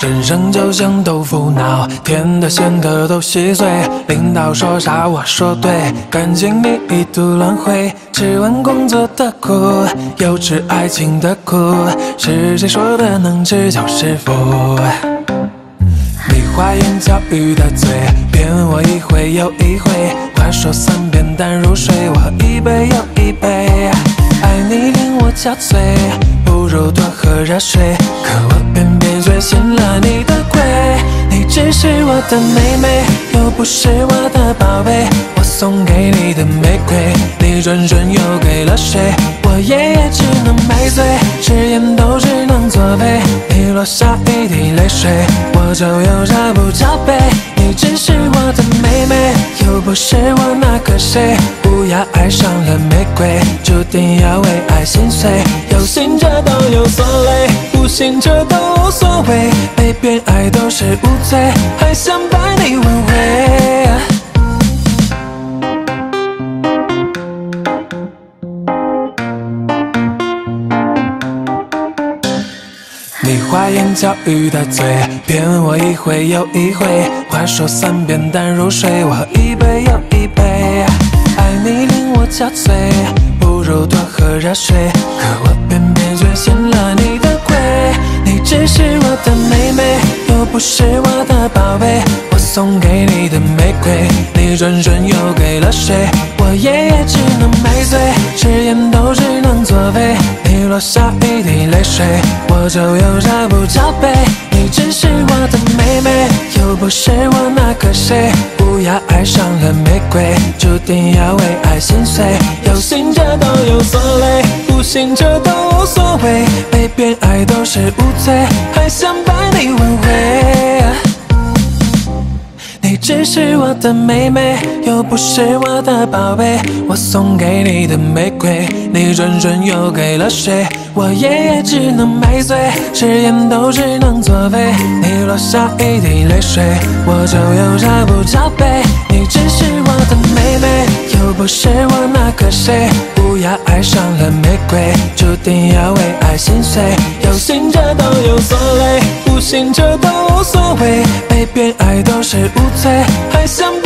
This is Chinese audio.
人生就像豆腐脑，甜的咸的都稀碎。领导说啥我说对，感情里一度轮回。吃完工作的苦，又吃爱情的苦，是谁说的能吃就是福？你花言巧语的嘴，骗我一回又一回。话说三遍淡如水，我一杯又一杯。爱你令我憔悴，不如多喝热水。可我偏偏却信了你的鬼。你只是我的妹妹，又不是我的宝贝。我送给你的玫瑰，你转身又给了谁？我夜夜只能买醉，誓言都只能作废。你落下一滴泪水，我就又找不着北。你只是我的妹妹，又不是我那个谁。不要爱上了玫瑰，注定要为爱心碎。有心者都有所累，不信者都无所谓。被偏爱都是无罪，还想把你挽回。你花言巧语的嘴，骗我一回又一回。话说三遍淡如水，我喝一杯又一杯。爱你令我憔悴，不如多喝热水。宝贝。我送给你的玫瑰，你转身又给了谁？我夜夜只能买醉，誓言都只能作废。你落下一滴泪水，我就又找不着北。你只是我的妹妹，又不是我那个谁。不要爱上了玫瑰，注定要为爱心碎。有心者都有所累，不信者都无所谓。被偏爱都是无罪，还想把你挽回。只是我的妹妹，又不是我的宝贝。我送给你的玫瑰，你转身又给了谁？我夜夜只能买醉，誓言都只能作废。你落下一滴泪水，我就又找不着北。你只是我的妹妹，又不是我那个谁。不要爱上了玫瑰，注定要为爱心碎。有心者都有所累，无心者都无所谓。被偏爱都是无罪，还想。